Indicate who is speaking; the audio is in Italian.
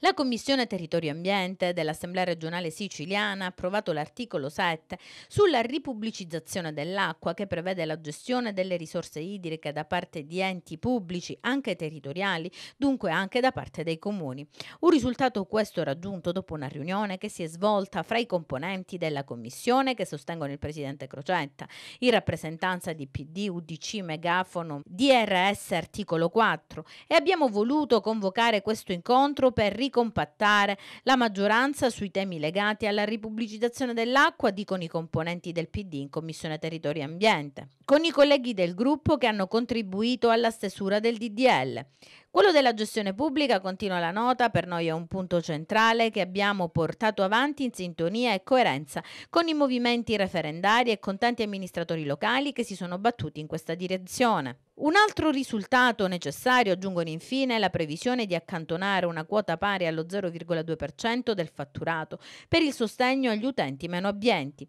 Speaker 1: La Commissione Territorio Ambiente dell'Assemblea regionale siciliana ha approvato l'articolo 7 sulla ripubblicizzazione dell'acqua che prevede la gestione delle risorse idriche da parte di enti pubblici, anche territoriali, dunque anche da parte dei comuni. Un risultato questo raggiunto dopo una riunione che si è svolta fra i componenti della Commissione che sostengono il Presidente Crocetta, in rappresentanza di PD, UDC, Megafono, DRS articolo 4 e abbiamo voluto convocare questo incontro per ricompattare la maggioranza sui temi legati alla ripubblicizzazione dell'acqua, dicono i componenti del PD in Commissione Territorio e Ambiente, con i colleghi del gruppo che hanno contribuito alla stesura del DDL. Quello della gestione pubblica, continua la nota, per noi è un punto centrale che abbiamo portato avanti in sintonia e coerenza con i movimenti referendari e con tanti amministratori locali che si sono battuti in questa direzione. Un altro risultato necessario, aggiungono infine, è la previsione di accantonare una quota pari allo 0,2% del fatturato per il sostegno agli utenti meno abbienti.